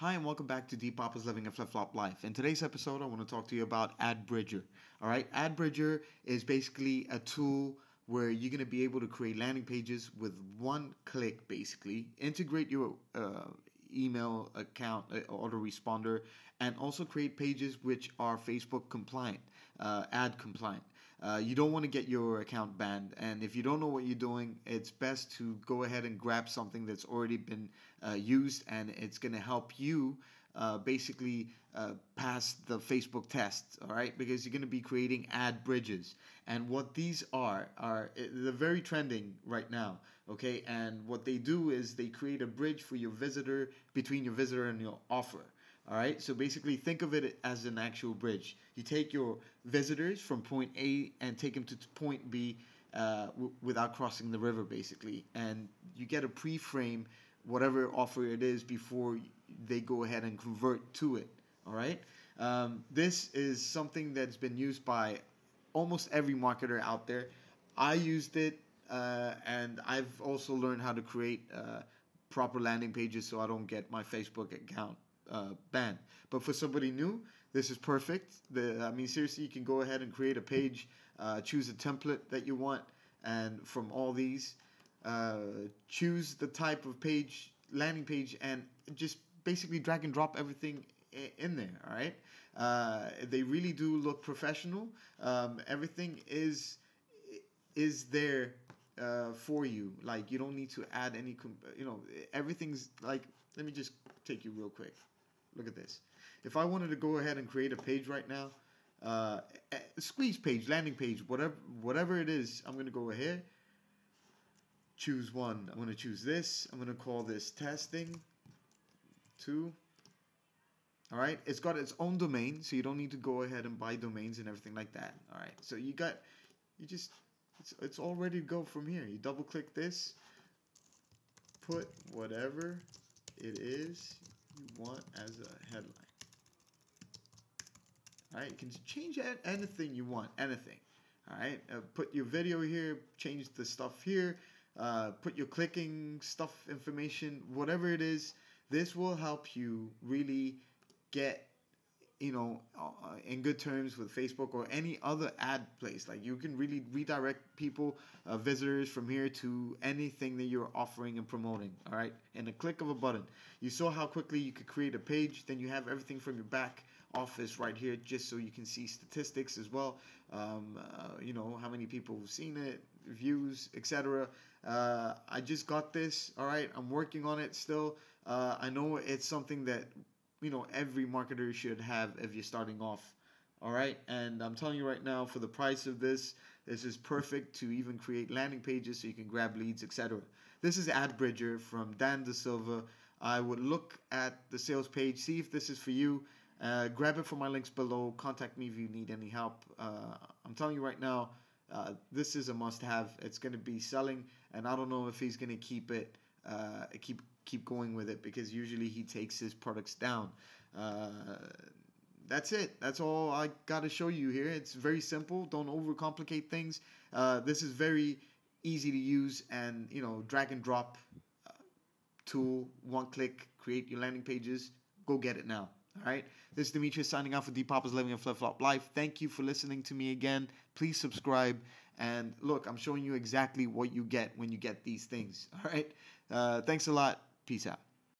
Hi, and welcome back to D-Papa's Living a Flip Flop Life. In today's episode, I want to talk to you about AdBridger. All right, AdBridger is basically a tool where you're going to be able to create landing pages with one click, basically, integrate your uh, email account, uh, autoresponder, and also create pages which are Facebook compliant, uh, ad compliant. Uh, you don't want to get your account banned, and if you don't know what you're doing, it's best to go ahead and grab something that's already been uh, used, and it's going to help you uh, basically uh, pass the Facebook test, all right? Because you're going to be creating ad bridges. And what these are, are eh, they're very trending right now, okay? And what they do is they create a bridge for your visitor, between your visitor and your offer. All right, so basically think of it as an actual bridge. You take your visitors from point A and take them to point B uh, w- without crossing the river, basically. And you get a pre frame, whatever offer it is, before they go ahead and convert to it. All right, um, this is something that's been used by almost every marketer out there. I used it, uh, and I've also learned how to create uh, proper landing pages so I don't get my Facebook account uh. But for somebody new, this is perfect. The, I mean, seriously, you can go ahead and create a page, uh, choose a template that you want, and from all these, uh, choose the type of page, landing page, and just basically drag and drop everything in there. All right, uh, they really do look professional. Um, everything is is there uh, for you. Like you don't need to add any. You know, everything's like. Let me just take you real quick. Look at this. If I wanted to go ahead and create a page right now, uh, squeeze page, landing page, whatever whatever it is, I'm gonna go ahead, choose one. I'm gonna choose this. I'm gonna call this testing two. All right, it's got its own domain, so you don't need to go ahead and buy domains and everything like that. All right, so you got, you just, it's, it's all ready to go from here. You double click this, put whatever it is want as a headline. All right, you can change anything you want, anything. All right, uh, put your video here, change the stuff here, uh, put your clicking stuff information, whatever it is. This will help you really get you know, uh, in good terms with Facebook or any other ad place. Like you can really redirect people, uh, visitors from here to anything that you're offering and promoting. All right, in a click of a button. You saw how quickly you could create a page. Then you have everything from your back office right here, just so you can see statistics as well. Um, uh, you know how many people have seen it, views, etc. Uh, I just got this. All right, I'm working on it still. Uh, I know it's something that you know every marketer should have if you're starting off. All right, and I'm telling you right now, for the price of this, this is perfect to even create landing pages so you can grab leads, etc. This is AdBridger from Dan Dasilva. I would look at the sales page, see if this is for you. Uh, grab it from my links below. Contact me if you need any help. Uh, I'm telling you right now, uh, this is a must-have. It's going to be selling, and I don't know if he's going to keep it, uh, keep keep going with it because usually he takes his products down. Uh, that's it. That's all I got to show you here. It's very simple. Don't overcomplicate things. Uh, this is very easy to use and you know drag and drop uh, tool. One click, create your landing pages. Go get it now. All right. This is Demetris signing off for D-Papa's Living a Flip Flop Life. Thank you for listening to me again. Please subscribe. And look, I'm showing you exactly what you get when you get these things. All right. Uh, thanks a lot. Peace out.